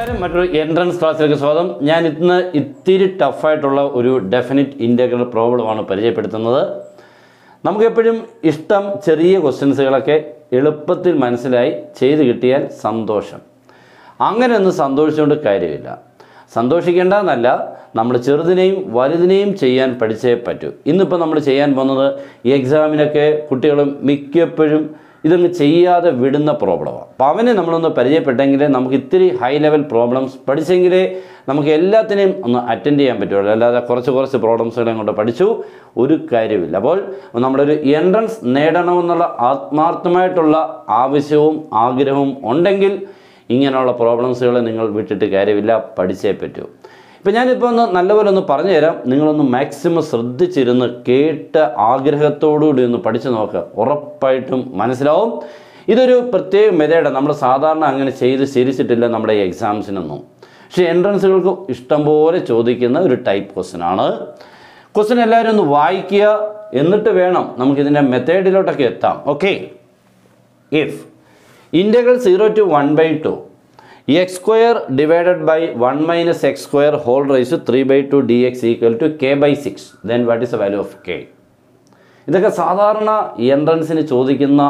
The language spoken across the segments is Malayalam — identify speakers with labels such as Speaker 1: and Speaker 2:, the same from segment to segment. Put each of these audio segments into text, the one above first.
Speaker 1: നമസ്കാരം. മറ്റൊരു എൻട്രൻസ് ക്ലാസ്സിലേക്ക് സ്വാഗതം. ഞാൻ ഇന്ന് ഇത്തിരി ടഫായിട്ടുള്ള ഒരു ഡെഫിനിറ്റ് ഇന്റഗ്രൽ പ്രോബ്ലമാണ് പരിചയപ്പെടുത്തുന്നത്. നമുക്കെപ്പോഴും ഇഷ്ടം ചെറിയ ക്വസ്റ്റ്യൻസുകളൊക്കെ എളുപ്പത്തിൽ മനസ്സിലായി ചെയ്തു കിട്ടിയാൽ സന്തോഷം. അങ്ങനെ ഒന്ന് സന്തോഷിച്ചുകൊണ്ട് കാര്യമില്ല. സന്തോഷിക്കേണ്ട എന്നല്ല നമ്മൾ ചെറുതിനെയും വലുതിനെയും ചെയ്യാൻ പഠിച്ചേ പറ്റൂ. ഇന്നിപ്പോൾ നമ്മൾ ചെയ്യാൻ പോകുന്നത് എക്സാമിനൊക്കെ കുട്ടികളും മിക്കപ്പോഴും ഇതൊന്ന് ചെയ്യാതെ വിടുന്ന പ്രോബ്ലമാണ് അപ്പോൾ അവനെ നമ്മളൊന്ന് പരിചയപ്പെട്ടെങ്കിലേ നമുക്ക് ഇത്തിരി ഹൈ ലെവൽ പ്രോബ്ലംസ് പഠിച്ചെങ്കിലേ നമുക്ക് എല്ലാത്തിനെയും ഒന്ന് അറ്റൻഡ് ചെയ്യാൻ പറ്റുള്ളൂ. അല്ലാതെ കുറച്ച് കുറച്ച് പ്രോബ്ലംസുകളെ കൊണ്ട് പഠിച്ചു ഒരു കാര്യമില്ല അപ്പോൾ നമ്മളൊരു എൻട്രൻസ് നേടണമെന്നുള്ള ആത്മാർത്ഥമായിട്ടുള്ള ആവശ്യവും ആഗ്രഹവും ഉണ്ടെങ്കിൽ ഇങ്ങനെയുള്ള പ്രോബ്ലംസുകൾ നിങ്ങൾ വിട്ടിട്ട് കാര്യമില്ല പഠിച്ചേ പറ്റൂ. ഇപ്പം ഞാനിപ്പോൾ ഒന്ന് നല്ലപോലെ ഒന്ന് പറഞ്ഞു തരാം നിങ്ങളൊന്ന് മാക്സിമം ശ്രദ്ധിച്ചിരുന്ന് കേട്ട ആഗ്രഹത്തോടുകൂടി ഒന്ന് പഠിച്ചു നോക്കുക ഉറപ്പായിട്ടും മനസ്സിലാവും. ഇതൊരു പ്രത്യേക മെതേഡ് നമ്മൾ സാധാരണ അങ്ങനെ ചെയ്ത് ശീലിച്ചിട്ടില്ല നമ്മുടെ എക്സാംസിനൊന്നും പക്ഷേ എൻട്രൻസുകൾക്ക് ഇഷ്ടംപോലെ ചോദിക്കുന്ന ഒരു ടൈപ്പ് ക്വസ്റ്റൻ ആണ്. ക്വസ്റ്റൻ എല്ലാവരും ഒന്ന് വായിക്കുക. എന്നിട്ട് വേണം നമുക്കിതിന്റെ മെത്തേഡിലോട്ടൊക്കെ എത്താം. Okay if integral 0 to 1 by 2 square divided by one 1 minus x square whole raised to 3 by 2 dx to k k six 6 then what is the value of k? ഇതൊക്കെ സാധാരണ എൻട്രൻസിന് ചോദിക്കുന്ന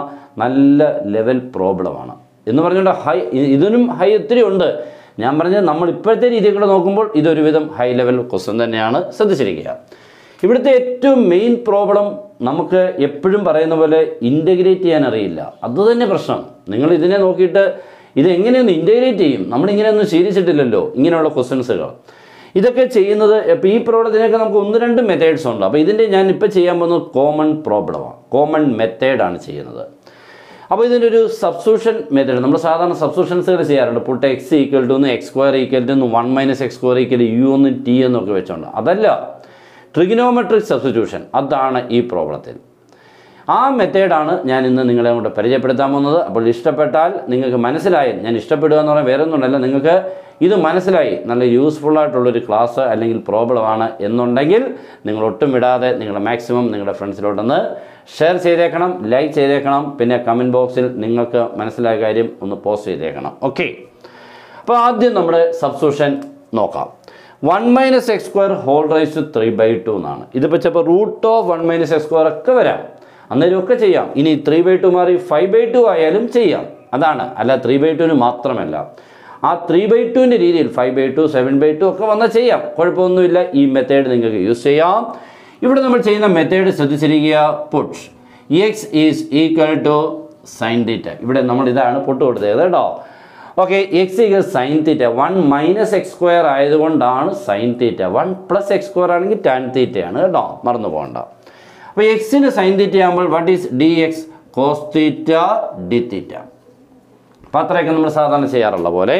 Speaker 1: നല്ല ലെവൽ പ്രോബ്ലമാണ് എന്ന് പറഞ്ഞുകൊണ്ട് ഹൈ ഇതിനും ഹൈ ഒത്തിരി ഉണ്ട്. ഞാൻ പറഞ്ഞത് നമ്മൾ ഇപ്പോഴത്തെ രീതിയിൽ നോക്കുമ്പോൾ ഇതൊരുവിധം ഹൈ ലെവൽ ക്വസ്റ്റ്യൻ തന്നെയാണ് ശ്രദ്ധിച്ചിരിക്കുക. ഇവിടുത്തെ ഏറ്റവും മെയിൻ പ്രോബ്ലം നമുക്ക് എപ്പോഴും പറയുന്ന പോലെ ഇന്റഗ്രേറ്റ് ചെയ്യാൻ അറിയില്ല. അതുതന്നെ പ്രശ്നം. നിങ്ങൾ ഇതിനെ നോക്കിയിട്ട് ഇത് എങ്ങനെയൊന്ന് ഇന്റഗ്രേറ്റ് ചെയ്യും? നമ്മളിങ്ങനെയൊന്നും ശീലിച്ചിട്ടില്ലല്ലോ ഇങ്ങനെയുള്ള ക്വസ്റ്റ്യൻസുകൾ ഇതൊക്കെ ചെയ്യുന്നത് ഇപ്പോൾ ഈ പ്രോബ്ലത്തിനൊക്കെ നമുക്ക് ഒന്ന് രണ്ട് മെത്തേഡ്സ് ഉണ്ട്. അപ്പോൾ ഇതിന്റെ ഞാൻ ഇപ്പോൾ ചെയ്യാൻ പോകുന്നത് കോമൺ പ്രോബ്ലമാണ് കോമൺ മെത്തേഡാണ് ചെയ്യുന്നത്. അപ്പോൾ ഇതിന്റെ ഒരു സബ്സ്ക്രിപ്ഷൻ മെത്തേഡ് നമ്മൾ സാധാരണ സബ്സ്ക്രിപ്ഷൻസുകൾ ചെയ്യാറുണ്ട്. പുട്ട് എക്സ് ഈക്വൽ ടു ഒന്ന് എക്സ് സ്ക്വയർ ഈക്വൽ ടു ഒന്ന് one minus x square equal u ഒന്ന് ടി എന്നൊക്കെ വെച്ചുകൊണ്ട് അതല്ല ട്രിഗിനോമെട്രിക് സബ്സ്റ്റിറ്റ്യൂഷൻ അതാണ് ഈ പ്രോബ്ലത്തിൽ ആ മെത്തേഡാണ് ഞാൻ ഇന്ന് നിങ്ങളെ കൊണ്ട് പരിചയപ്പെടുത്താൻ പോകുന്നത്. അപ്പോൾ ഇഷ്ടപ്പെട്ടാൽ നിങ്ങൾക്ക് മനസ്സിലായി ഞാൻ ഇഷ്ടപ്പെടുക എന്ന് പറഞ്ഞാൽ വേറെ ഒന്നുമല്ല നിങ്ങൾക്ക് ഇത് മനസ്സിലായി നല്ല യൂസ്ഫുൾ ആയിട്ടുള്ളൊരു ക്ലാസ് അല്ലെങ്കിൽ പ്രോബ്ലമാണ് എന്നുണ്ടെങ്കിൽ നിങ്ങൾ ഒട്ടും വിടാതെ നിങ്ങളുടെ മാക്സിമം നിങ്ങളുടെ ഫ്രണ്ട്സിലോട്ടൊന്ന് ഷെയർ ചെയ്തേക്കണം ലൈക്ക് ചെയ്തേക്കണം പിന്നെ കമന്റ് ബോക്സിൽ നിങ്ങൾക്ക് മനസ്സിലായ കാര്യം ഒന്ന് പോസ്റ്റ് ചെയ്തേക്കണം. ഓക്കെ അപ്പോൾ ആദ്യം നമ്മൾ സബ്സ്ക്രിപ്ഷൻ നോക്കാം. One minus x square whole raise three by two എന്നാണ്. ഇതിപ്പോൾ ചിലപ്പോൾ root of one minus x square ഒക്കെ വരാം. അന്നേരം ഒക്കെ ചെയ്യാം. ഇനി ത്രീ ബൈ ടു മാറി ഫൈവ് ബൈ ടു ആയാലും ചെയ്യാം. അതാണ്. അല്ല ത്രീ ബൈ ടുവിന് മാത്രമല്ല. ആ ത്രീ ബൈ ടുവിന്റെ രീതിയിൽ five by two seven by two ഒക്കെ വന്നാൽ ചെയ്യാം. കുഴപ്പമൊന്നുമില്ല. ഈ മെത്തേഡ് നിങ്ങൾക്ക് യൂസ് ചെയ്യാം. ഇവിടെ നമ്മൾ ചെയ്യുന്ന മെത്തേഡ് ശ്രദ്ധിച്ചിരിക്കുക. Put x is equal to sine theta ഇവിടെ നമ്മൾ ഇതാണ് പൊട്ട് കൊടുത്തത് കേട്ടോ. Okay x equal sine theta one minus x square ആയതുകൊണ്ടാണ് sine theta one plus x square ആണെങ്കിൽ ടാൻ തീറ്റയാണ് കേട്ടോ. മറന്നു പോകണ്ട അപ്പോൾ എക്സിന് സൈൻ തീറ്റ ആകുമ്പോൾ what is d x cos theta d theta അപ്പോൾ അത്രയൊക്കെ നമ്മൾ സാധാരണ ചെയ്യാറുള്ള പോലെ.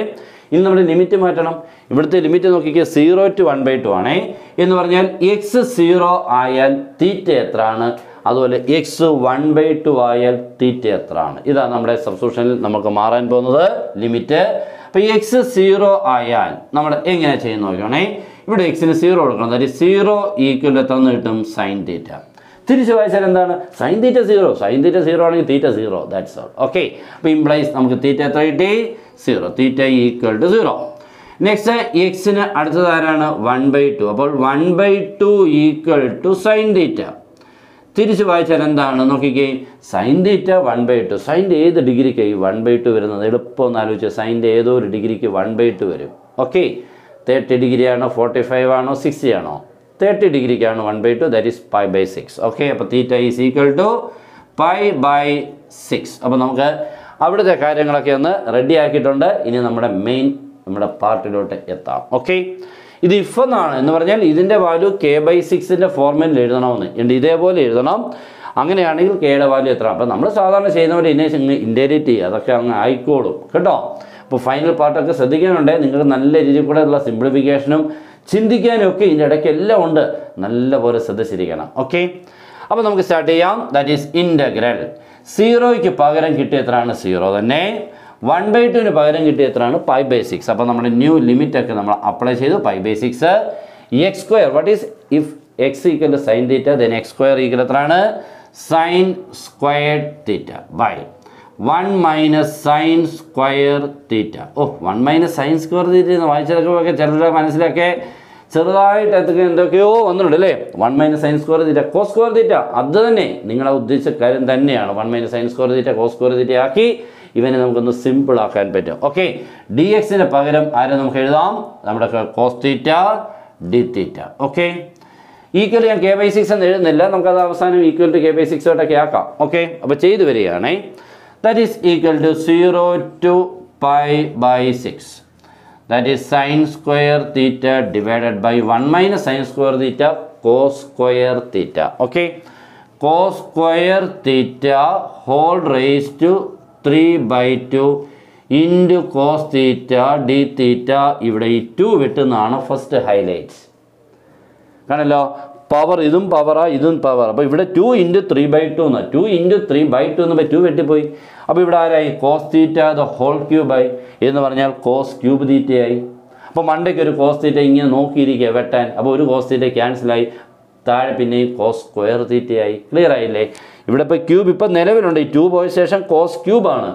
Speaker 1: ഇനി നമ്മൾ ലിമിറ്റ് മാറ്റണം. ഇവിടുത്തെ limit നോക്കിക്കുക zero to one by two ആണേ. എന്ന് പറഞ്ഞാൽ എക്സ് സീറോ ആയാൽ തീറ്റ എത്രയാണ്? അതുപോലെ എക്സ് വൺ ബൈ ടു ആയാൽ തീറ്റ എത്രയാണ്? ഇതാണ് നമ്മുടെ സബ്സ്ക്രിപ്ഷനിൽ നമുക്ക് മാറാൻ പോകുന്നത് ലിമിറ്റ് അപ്പോൾ എക്സ് സീറോ ആയാൽ നമ്മൾ എങ്ങനെ ചെയ്യുന്ന നോക്കുകയാണേ ഇവിടെ എക്സിന് സീറോ കൊടുക്കണം. അതായത് സീറോ ഈക്വൽ എത്ര കിട്ടും? സൈൻ തീറ്റ തിരിച്ച് വായിച്ചാൽ എന്താണ്? Sine theta zero sine theta zero ആണെങ്കിൽ theta zero that's all okay അപ്പോൾ ഇംപ്ലൈസ് നമുക്ക് തീറ്റ എത്ര കിട്ടി? Zero theta equal to zero next എക്സിന് അടുത്തത് ആരാണ്? വൺ ബൈ ടു അപ്പോൾ one by two equal to sine theta തിരിച്ച് വായിച്ചാൽ എന്താണ്? നോക്കിക്കേ. Sine theta one by two സൈന്റെ ഏത് ഡിഗ്രിക്ക് ഈ വൺ ബൈ ടു വരുന്നത്? എളുപ്പം ഒന്ന് ആലോചിച്ച് സൈന്റെ ഏതോ ഒരു ഡിഗ്രിക്ക് വൺ ബൈ ടു വരും. ഓക്കെ തേർട്ടി ഡിഗ്രി ആണോ ഫോർട്ടി ഫൈവ് ആണോ? സിക്സ്റ്റി ആണോ? Thirty ഡിഗ്രിക്കാണ് one by two that is pi by six okay അപ്പോൾ theta is equal to pi by six അപ്പോൾ നമുക്ക് അവിടുത്തെ കാര്യങ്ങളൊക്കെ ഒന്ന് റെഡി ആക്കിയിട്ടുണ്ട്. ഇനി നമ്മുടെ മെയിൻ നമ്മുടെ പാർട്ടിലോട്ട് എത്താം. ഓക്കെ ഇത് ഇഫ് എന്നാണ്. എന്ന് പറഞ്ഞാൽ ഇതിന്റെ വാല്യൂ കെ ബൈ സിക്സിന്റെ ഫോർമുലയിൽ എഴുതണമെന്ന്. ഉണ്ട് ഇതേപോലെ എഴുതണം. അങ്ങനെയാണെങ്കിൽ കെയുടെ വാല്യൂ എത്ര? അപ്പോൾ നമ്മൾ സാധാരണ ചെയ്യുന്നവർ ഇനി ഇതിനെ ചെയ്യുക. അതൊക്കെ അങ്ങ് ആയിക്കോളും. കേട്ടോ? അപ്പോൾ ഫൈനൽ പാർട്ടൊക്കെ ശ്രദ്ധിക്കാനുണ്ട്. നിങ്ങൾക്ക് നല്ല രീതിയിൽ കൂടെ ഉള്ള സിംപ്ലിഫിക്കേഷനും ചിന്തിക്കാനും ഒക്കെ ഇതിന്റെ ഇടയ്ക്ക് എല്ലാം ഉണ്ട് നല്ലപോലെ ശ്രദ്ധിച്ചിരിക്കണം. ഓക്കെ അപ്പോൾ നമുക്ക് സ്റ്റാർട്ട് ചെയ്യാം. ദാറ്റ് ഈസ് ഇന്റഗ്രൽ സീറോയ്ക്ക് പകരം കിട്ടിയ എത്രയാണ്? സീറോ തന്നെ. വൺ ബൈ ടുവിന് പകരം കിട്ടിയ എത്രയാണ്? പൈ ബൈ സിക്സ് അപ്പോൾ നമ്മുടെ ന്യൂ ലിമിറ്റൊക്കെ നമ്മൾ അപ്ലൈ ചെയ്തു. Pi by six x square what is if x equal to sine theta then x square equal എത്രയാണ്? Sine squared theta by one minus sine square theta oh one minus sine square theta വായിച്ചതൊക്കെ ചിലരുടെ മനസ്സിലൊക്കെ. ചെറുതായിട്ട് എന്തൊക്കെ എന്തൊക്കെയോ വന്നിട്ടുണ്ട് അല്ലേ? One minus sine square theta cos square theta അത് തന്നെ നിങ്ങളെ ഉദ്ദേശിച്ച കാര്യം തന്നെയാണ്. One minus sine square theta cos square theta ആക്കി ഇവനെ നമുക്കൊന്ന് സിമ്പിൾ ആക്കാൻ പറ്റും. ഓക്കെ ഡി എക്സിന് പകരം ആരെ നമുക്ക് എഴുതാം? നമ്മുടെ cos theta d theta okay equal ഞാൻ കെ ബൈ സിക്സ് എന്ന് എഴുതുന്നില്ല. നമുക്കത് അവസാനം equal to k by six ആയിട്ടൊക്കെ ആക്കാം. ഓക്കെ അപ്പോൾ ചെയ്തു വരികയാണേ. That is equal to zero to pi by six that is sine square theta divided by one minus sine square theta cos square theta okay cos square theta whole raise to three by two into cos theta d theta ഇവിടെ ഈ ടു വിട്ടുന്നതാണ് ഫസ്റ്റ് ഹൈലൈറ്റ്സ് കാണല്ലോ പവർ ഇതും പവറാ ഇതും പവർ അപ്പോൾ ഇവിടെ two into three by two എന്ന് two into three by two എന്ന് ടു വെട്ടിപ്പോയി. അപ്പോൾ ഇവിടെ ആരായി? കോസ് തീറ്റ ദ ഹോൾ ക്യൂബായി എന്ന് പറഞ്ഞാൽ കോസ് ക്യൂബ് തീറ്റയായി അപ്പോൾ മണ്ടയ്ക്ക് ഒരു കോസ് തീറ്റ ഇങ്ങനെ നോക്കിയിരിക്കുക വെട്ടാൻ. അപ്പോൾ ഒരു കോസ് തീറ്റ ക്യാൻസലായി താഴെ പിന്നെയും കോസ് സ്ക്വയർ തീറ്റയായി ക്ലിയർ ആയില്ലേ? ഇവിടെ ഇപ്പോൾ ക്യൂബ് ഇപ്പം നിലവിലുണ്ട്. ഈ ട്യൂബ് പോയ ശേഷം കോസ് ക്യൂബാണ്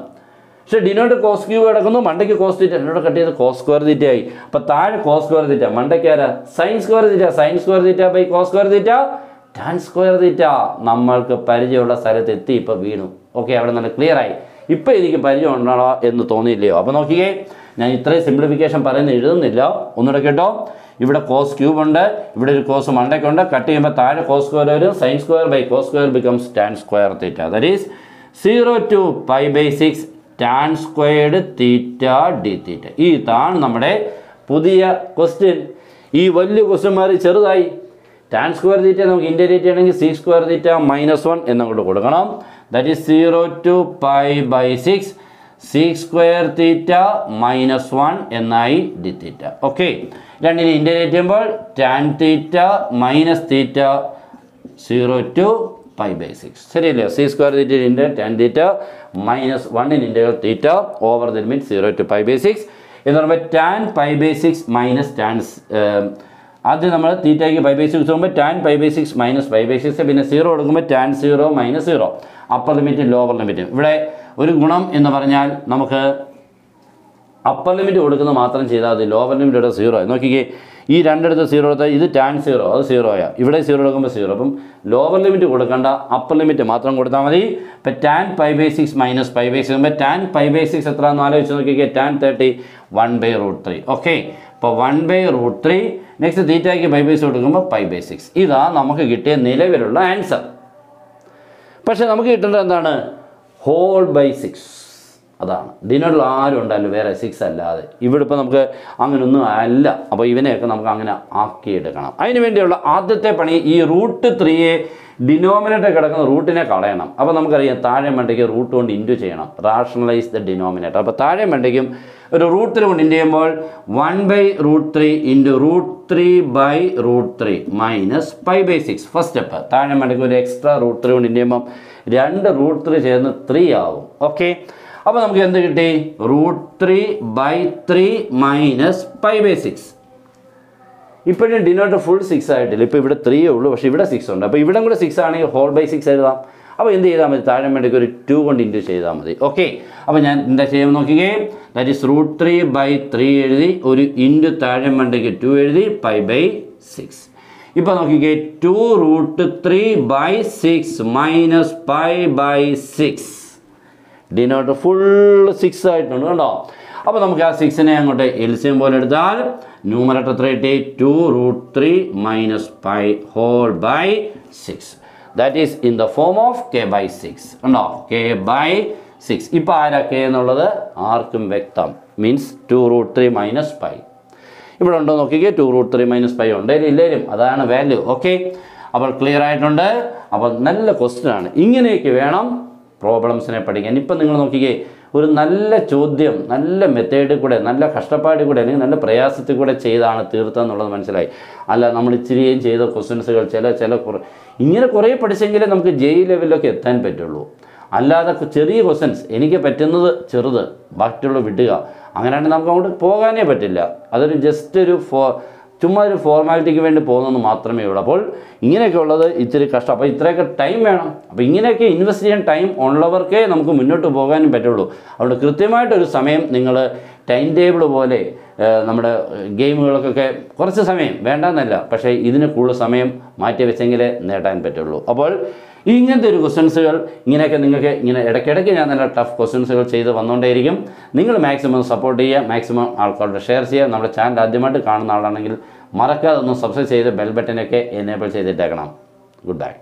Speaker 1: പക്ഷേ ഡിനോട്ട് കോസ് ക്യൂബ് കിടക്കുന്നു മണ്ടയ്ക്ക് കോസ് തീറ്റ എന്നോട് കട്ട് ചെയ്ത് കോസ് സ്ക്വയർ തീറ്റയായി അപ്പോൾ താഴെ കോസ് സ്ക്വയർ തീറ്റ മണ്ടയ്ക്ക് ആരാ? Sine square theta sine square theta by cos square theta tan square theta നമ്മൾക്ക് പരിചയമുള്ള സ്ഥലത്ത് എത്തി ഇപ്പോൾ വീണു. ഓക്കെ അവിടെ നല്ല ക്ലിയർ ആയി. ഇപ്പോൾ എനിക്ക് പരിചയം ഉണ്ടോ എന്ന് തോന്നിയില്ലയോ? അപ്പോൾ നോക്കിയേ ഞാൻ ഇത്രയും സിംപ്ലിഫിക്കേഷൻ പറയുന്ന എഴുതുന്നില്ല. ഒന്നുകൂടെ കേട്ടോ. ഇവിടെ കോസ് ക്യൂബ് ഉണ്ട് ഇവിടെ ഒരു കോസ് മണ്ടയ്ക്കുണ്ട്. കട്ട് ചെയ്യുമ്പോൾ താഴെ കോസ് സ്ക്വയർ വരും sine square by cos square becomes tan square theta that is zero to pi by six tan squared theta d theta ഈ ഇതാണ് നമ്മുടെ പുതിയ ക്വസ്റ്റ്യൻ ഈ വലിയ ക്വസ്റ്റ്യൻ മാറി ചെറുതായി ടാൻ സ്ക്വയർ തീറ്റ നമുക്ക് ഇന്റഗ്രേറ്റ് ചെയ്യണമെങ്കിൽ sec square theta minus one എന്നങ്ങോട്ട് കൊടുക്കണം. That is zero to pi by six six square theta minus one എന്നായി ഡി തീറ്റ ഓക്കെ രണ്ടിനെ ഇന്റഗ്രേറ്റ് ചെയ്യുമ്പോൾ tan theta minus theta zero to pi by six ശരിയല്ലേ? Sec square theta tan theta minus വണ്ണിന്റെ theta over the limit zero to pi by six എന്ന് പറയുമ്പോൾ tan pi by six minus tan ആദ്യം നമ്മൾ തീറ്റയ്ക്ക് പൈ ബൈ സിക്സ് പോകുമ്പോൾ tan pi by six minus pi by six പിന്നെ സീറോ കൊടുക്കുമ്പോൾ tan zero minus zero upper ലിമിറ്റും ലോവർ ലിമിറ്റും ഇവിടെ ഒരു ഗുണം എന്ന് പറഞ്ഞാൽ നമുക്ക് അപ്പർ ലിമിറ്റ് കൊടുക്കുന്ന മാത്രം ചെയ്താൽ മതി. ലോവർ ലിമിറ്റ് ഇവിടെ സീറോ ആയി. നോക്കിക്കേ ഈ രണ്ടിടത്ത് സീറോ എടുത്താൽ ഇത് ടാൻ സീറോ അത് സീറോ ആയാൽ ഇവിടെ സീറോ എടുക്കുമ്പോൾ സീറോ അപ്പം ലോവർ ലിമിറ്റ് കൊടുക്കേണ്ട അപ്പർ ലിമിറ്റ് മാത്രം കൊടുത്താൽ മതി. ഇപ്പം tan five by six minus five by six tan five by six എത്ര എന്ന് ആലോചിച്ച് നോക്കിക്കേ tan thirty one by root three okay അപ്പോൾ one by root three next തീറ്റയ്ക്ക് five by six കൊടുക്കുമ്പോൾ ഫൈവ് ബൈ സിക്സ് ഇതാ നമുക്ക് കിട്ടിയ നിലവിലുള്ള ആൻസർ പക്ഷേ നമുക്ക് കിട്ടേണ്ടത് എന്താണ്? ഹോൾ ബൈ സിക്സ് അതാണ്. ഡിനറിൽ ആരും ഉണ്ടായാലും വേറെ സിക്സ് അല്ലാതെ. ഇവിടെ ഇപ്പോൾ നമുക്ക് അങ്ങനെയൊന്നും അല്ല. അപ്പോൾ ഇവനെയൊക്കെ നമുക്ക് അങ്ങനെ ആക്കിയെടുക്കണം. അതിന് വേണ്ടിയുള്ള ആദ്യത്തെ പണി ഈ റൂട്ട് ത്രീയെ ഡിനോമിനേറ്റർ കിടക്കുന്ന റൂട്ടിനെ കളയണം. അപ്പോൾ നമുക്കറിയാം താഴെ മണ്ടയ്ക്ക് റൂട്ട് കൊണ്ട് ഇന്റു ചെയ്യണം. റാഷണലൈസ് ദ ഡിനോമിനേറ്റർ അപ്പോൾ താഴെ മണ്ടയ്ക്കും ഒരു റൂട്ട് ത്രീ കൊണ്ട് ഇന്റു ചെയ്യുമ്പോൾ one by root three into root three by root three minus five by six. First step താഴെ മണ്ടയ്ക്ക് ഒരു എക്സ്ട്രാ റൂട്ട് ത്രീ കൊണ്ട് ഇന്റു ചെയ്യുമ്പം രണ്ട് റൂട്ട് ത്രീ ചേർന്ന് ത്രീ ആവും. ഓക്കെ അപ്പോൾ നമുക്ക് എന്ത് കിട്ടി? Root three by three minus pi by six ഇപ്പോഴും ഡിനോട്ട് ഫുൾ സിക്സ് ആയിട്ടില്ല. ഇപ്പോൾ ഇവിടെ ത്രീയേ ഉള്ളൂ പക്ഷേ ഇവിടെ സിക്സ് ഉണ്ട്. അപ്പോൾ ഇവിടെ കൂടെ സിക്സ് ആണെങ്കിൽ ഹോൾ ബൈ സിക്സ് എഴുതാം. അപ്പോൾ എന്ത് ചെയ്താൽ മതി? താഴെ വേണ്ടിക്ക് ഒരു ടു കൊണ്ട് ഇന്റു ചെയ്താൽ മതി. ഓക്കെ അപ്പോൾ ഞാൻ എന്താ ചെയ്യാൻ നോക്കിക്കേ? That is root three by three എഴുതി ഒരു ഇന്റു താഴെ വേണ്ടിക്ക് ടു എഴുതി പൈ ബൈ സിക്സ് ഇപ്പോൾ നോക്കിക്കേ two root three by six minus pi by six denote full six ആയിട്ടുണ്ട് കേട്ടോ അപ്പോൾ നമുക്ക് ആ സിക്സിനെ അങ്ങോട്ട് എൽസിയം പോലെ എടുത്താൽ ന്യൂമറേറ്റർ എത്ര കിട്ടി two root three minus pi whole by six that is in the form of k by six ഉണ്ടോ കെ ബൈ സിക്സ് ഇപ്പോൾ ആരാ കെ എന്നുള്ളത്? ആർക്കും വ്യക്തം. Means two root three minus pi ഇവിടെ ഉണ്ടോ നോക്കിക്കേ? Two root three minus five ഉണ്ടേലും ഇല്ലേലും അതാണ് വാല്യൂ ഓക്കെ അപ്പോൾ ക്ലിയർ ആയിട്ടുണ്ട്. അപ്പോൾ നല്ല ക്വസ്റ്റ്യൻ ആണ്. ഇങ്ങനെയൊക്കെ വേണം പ്രോബ്ലംസിനെ പഠിക്കാൻ. ഇപ്പം നിങ്ങൾ നോക്കിക്കേ ഒരു നല്ല ചോദ്യം നല്ല മെത്തേഡിൽ കൂടെ നല്ല കഷ്ടപ്പാടിൽ കൂടെ അല്ലെങ്കിൽ നല്ല പ്രയാസത്തിൽ കൂടെ ചെയ്താണ് തീർത്തെന്നുള്ളത് മനസ്സിലായി. അല്ല നമ്മൾ ഇച്ചിരിയും ചെയ്ത ക്വസ്റ്റ്യൻസുകൾ ചില ചില കുറേ ഇങ്ങനെ കുറേ പഠിച്ചെങ്കിലേ നമുക്ക് ജെയ് ലെവലിലൊക്കെ എത്താൻ പറ്റുള്ളൂ. അല്ലാതെ ചെറിയ ക്വസ്റ്റ്യൻസ് എനിക്ക് പറ്റുന്നത് ചെറുത് ബാക്കിയുള്ള വിടുക. അങ്ങനെയാണെങ്കിൽ നമുക്ക് അങ്ങോട്ട് പോകാനേ പറ്റില്ല. അതൊരു ജസ്റ്റ് ഒരു ഫോ ചുമ്മാ ഒരു ഫോർമാലിറ്റിക്ക് വേണ്ടി പോകുന്നതെന്ന് മാത്രമേ ഉള്ളൂ. അപ്പോൾ ഇങ്ങനെയൊക്കെ ഉള്ളത് ഇച്ചിരി കഷ്ടം. അപ്പോൾ ഇത്രയൊക്കെ ടൈം വേണം. അപ്പോൾ ഇങ്ങനെയൊക്കെ ഇൻവെസ്റ്റ് ചെയ്യാൻ ടൈം ഉള്ളവർക്കേ നമുക്ക് മുന്നോട്ട് പോകാനും പറ്റുള്ളൂ. അതുകൊണ്ട് കൃത്യമായിട്ടൊരു സമയം നിങ്ങൾ ടൈം ടേബിൾ പോലെ നമ്മുടെ ഗെയിമുകൾക്കൊക്കെ കുറച്ച് സമയം വേണ്ടെന്നല്ല. പക്ഷേ ഇതിന് കൂടുതൽ സമയം മാറ്റി വെച്ചെങ്കിലേ നേടാൻ പറ്റുള്ളൂ. അപ്പോൾ ഇങ്ങനത്തെ ഒരു ക്വസ്റ്റ്യൻസുകൾ ഇങ്ങനെയൊക്കെ നിങ്ങൾക്ക് ഇങ്ങനെ ഇടയ്ക്കിടയ്ക്ക് ഞാൻ നല്ല ടഫ് ക്വസ്റ്റ്യൻസുകൾ ചെയ്ത് വന്നുകൊണ്ടേയിരിക്കും നിങ്ങൾ മാക്സിമം സപ്പോർട്ട് ചെയ്യുക മാക്സിമം ആൾക്കാരുടെ ഷെയർ ചെയ്യുക. നമ്മുടെ ചാനൽ ആദ്യമായിട്ട് കാണുന്ന ആളാണെങ്കിൽ മറക്കാതെ ഒന്ന് സബ്സ്ക്രൈബ് ചെയ്ത് ബെൽ ബട്ടനൊക്കെ എനേബിൾ ചെയ്തിട്ടേക്കണം. Good bye